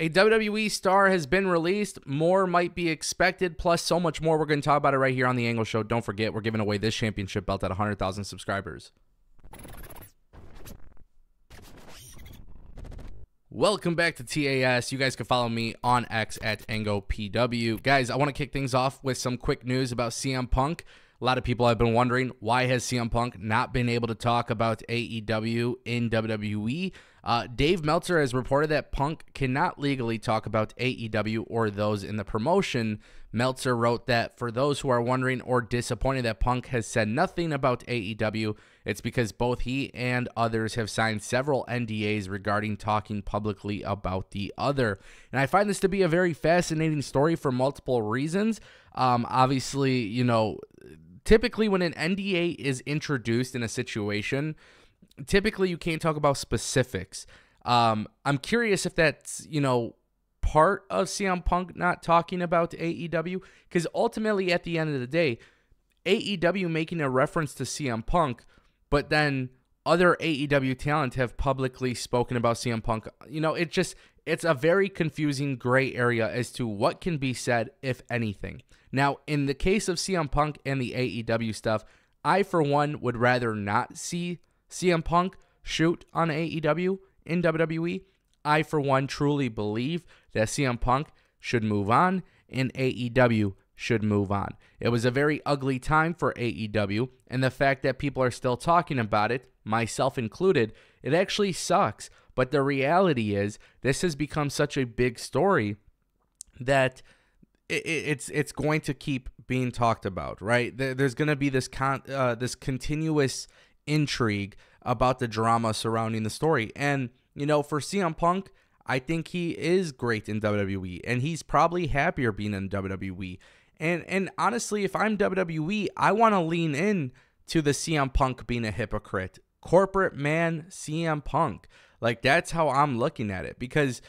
A WWE star has been released. More might be expected, plus so much more. We're going to talk about it right here on The Ango Show. Don't forget, we're giving away this championship belt at 100,000 subscribers. Welcome back to TAS. You guys can follow me on X at AngoPW. Guys, I want to kick things off with some quick news about CM Punk. A lot of people have been wondering why has CM Punk not been able to talk about AEW in WWE. Uh, Dave Meltzer has reported that Punk cannot legally talk about AEW or those in the promotion. Meltzer wrote that for those who are wondering or disappointed that Punk has said nothing about AEW, it's because both he and others have signed several NDAs regarding talking publicly about the other. And I find this to be a very fascinating story for multiple reasons. Um, obviously, you know, typically when an NDA is introduced in a situation, typically you can't talk about specifics. Um, I'm curious if that's, you know, part of CM Punk not talking about AEW because ultimately at the end of the day, AEW making a reference to CM Punk, but then other AEW talent have publicly spoken about CM Punk. You know, it just it's a very confusing gray area as to what can be said if anything. Now, in the case of CM Punk and the AEW stuff, I for one would rather not see CM Punk shoot on AEW in WWE. I for one truly believe that CM Punk should move on and AEW should move on. It was a very ugly time for AEW, and the fact that people are still talking about it, myself included, it actually sucks. But the reality is, this has become such a big story that it's it's going to keep being talked about, right? There's going to be this con uh, this continuous intrigue about the drama surrounding the story, and you know, for CM Punk, I think he is great in WWE, and he's probably happier being in WWE. And and honestly, if I'm WWE, I want to lean in to the CM Punk being a hypocrite, corporate man CM Punk. Like that's how I'm looking at it because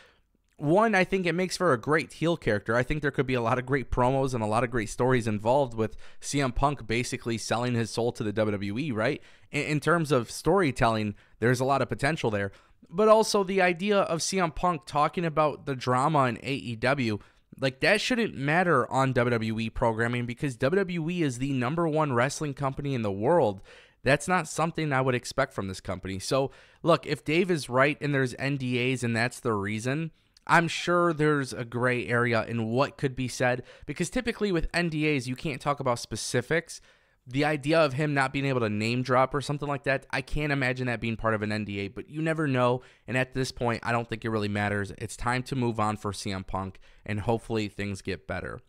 one, I think it makes for a great heel character. I think there could be a lot of great promos and a lot of great stories involved with CM Punk basically selling his soul to the WWE, right? In, in terms of storytelling, there's a lot of potential there. But also the idea of CM Punk talking about the drama in AEW, like that shouldn't matter on WWE programming because WWE is the number one wrestling company in the world. That's not something I would expect from this company. So, look, if Dave is right and there's NDAs and that's the reason, I'm sure there's a gray area in what could be said because typically with NDAs, you can't talk about specifics. The idea of him not being able to name drop or something like that, I can't imagine that being part of an NDA, but you never know. And at this point, I don't think it really matters. It's time to move on for CM Punk, and hopefully things get better.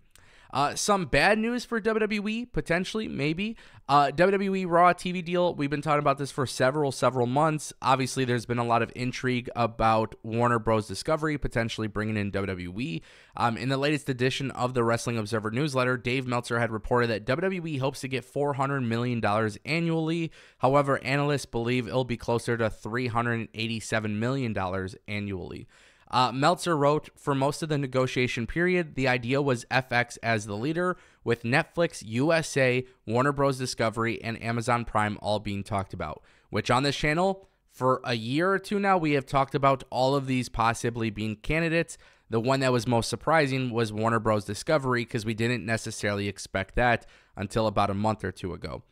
Uh, some bad news for WWE, potentially, maybe. Uh, WWE Raw TV deal, we've been talking about this for several, several months. Obviously, there's been a lot of intrigue about Warner Bros. Discovery potentially bringing in WWE. Um, in the latest edition of the Wrestling Observer newsletter, Dave Meltzer had reported that WWE hopes to get $400 million annually. However, analysts believe it'll be closer to $387 million annually. Uh, Meltzer wrote For most of the negotiation period, the idea was FX as the leader, with Netflix, USA, Warner Bros. Discovery, and Amazon Prime all being talked about. Which on this channel, for a year or two now, we have talked about all of these possibly being candidates. The one that was most surprising was Warner Bros. Discovery because we didn't necessarily expect that until about a month or two ago.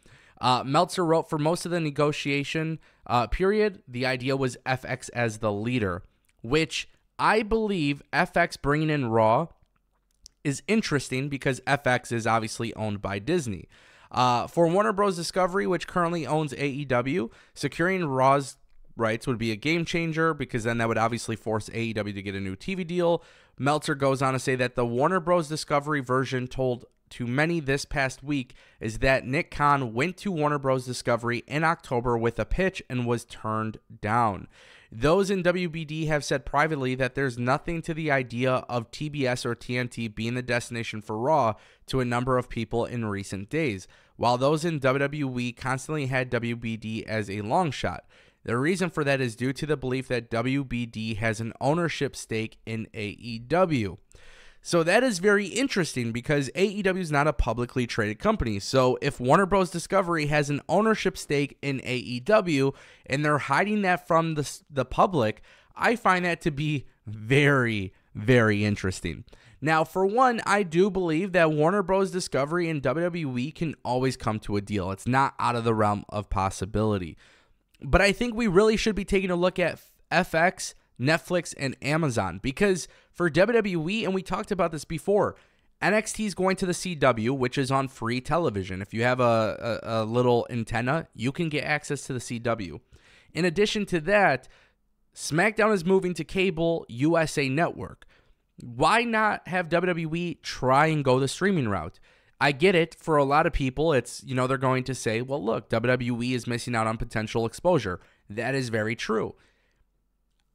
Uh, Meltzer wrote for most of the negotiation uh, period, the idea was FX as the leader, which I believe FX bringing in Raw is interesting because FX is obviously owned by Disney. Uh, for Warner Bros. Discovery, which currently owns AEW, securing Raw's rights would be a game changer because then that would obviously force AEW to get a new TV deal. Meltzer goes on to say that the Warner Bros. Discovery version told to many this past week is that Nick Khan went to Warner Bros. Discovery in October with a pitch and was turned down. Those in WBD have said privately that there's nothing to the idea of TBS or TNT being the destination for Raw to a number of people in recent days, while those in WWE constantly had WBD as a long shot. The reason for that is due to the belief that WBD has an ownership stake in AEW. So that is very interesting because AEW is not a publicly traded company. So if Warner Bros. Discovery has an ownership stake in AEW and they're hiding that from the, the public, I find that to be very, very interesting. Now, for one, I do believe that Warner Bros. Discovery and WWE can always come to a deal. It's not out of the realm of possibility. But I think we really should be taking a look at FX, Netflix, and Amazon because for WWE, and we talked about this before, NXT is going to the CW, which is on free television. If you have a, a, a, little antenna, you can get access to the CW. In addition to that, SmackDown is moving to cable USA Network. Why not have WWE try and go the streaming route? I get it. For a lot of people, it's, you know, they're going to say, well, look, WWE is missing out on potential exposure. That is very true.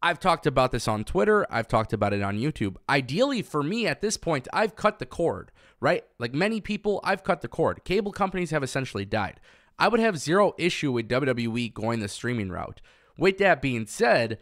I've talked about this on Twitter. I've talked about it on YouTube. Ideally, for me at this point, I've cut the cord, right? Like many people, I've cut the cord. Cable companies have essentially died. I would have zero issue with WWE going the streaming route. With that being said,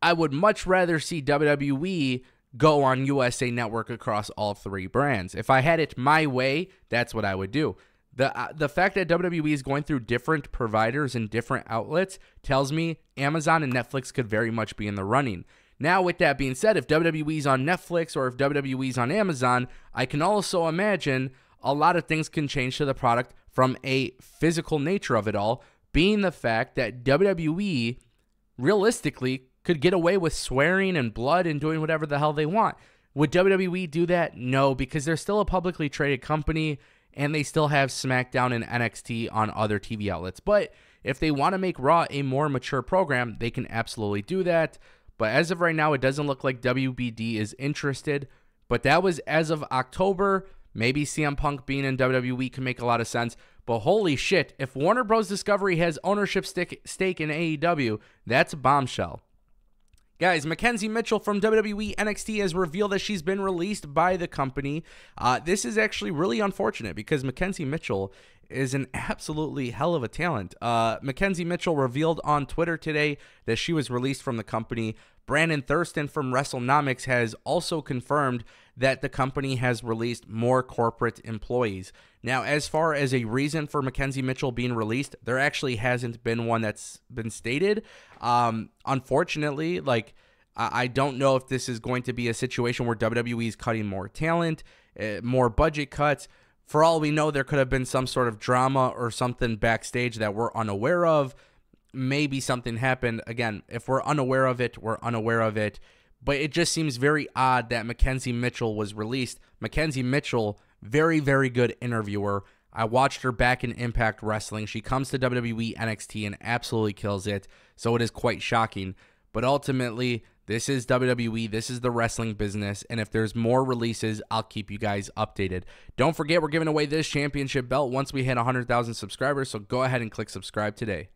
I would much rather see WWE go on USA Network across all three brands. If I had it my way, that's what I would do. The uh, the fact that WWE is going through different providers and different outlets tells me Amazon and Netflix could very much be in the running. Now, with that being said, if WWE's on Netflix or if WWE's on Amazon, I can also imagine a lot of things can change to the product from a physical nature of it all, being the fact that WWE realistically could get away with swearing and blood and doing whatever the hell they want. Would WWE do that? No, because they're still a publicly traded company and they still have SmackDown and NXT on other TV outlets. But if they want to make Raw a more mature program, they can absolutely do that. But as of right now, it doesn't look like WBD is interested. But that was as of October. Maybe CM Punk being in WWE can make a lot of sense. But holy shit, if Warner Bros. Discovery has ownership stake in AEW, that's a bombshell. Guys, McKenzie Mitchell from WWE NXT has revealed that she's been released by the company. Uh, this is actually really unfortunate because McKenzie Mitchell is an absolutely hell of a talent. Uh, McKenzie Mitchell revealed on Twitter today that she was released from the company. Brandon Thurston from WrestleNomics has also confirmed that the company has released more corporate employees. Now, as far as a reason for McKenzie Mitchell being released, there actually hasn't been one that's been stated. Um, unfortunately, like I don't know if this is going to be a situation where WWE is cutting more talent, uh, more budget cuts. For all we know, there could have been some sort of drama or something backstage that we're unaware of. Maybe something happened. Again, if we're unaware of it, we're unaware of it. But it just seems very odd that McKenzie Mitchell was released. McKenzie Mitchell, very, very good interviewer. I watched her back in Impact Wrestling. She comes to WWE NXT and absolutely kills it. So it is quite shocking. But ultimately, this is WWE. This is the wrestling business. And if there's more releases, I'll keep you guys updated. Don't forget, we're giving away this championship belt once we hit 100,000 subscribers. So go ahead and click subscribe today.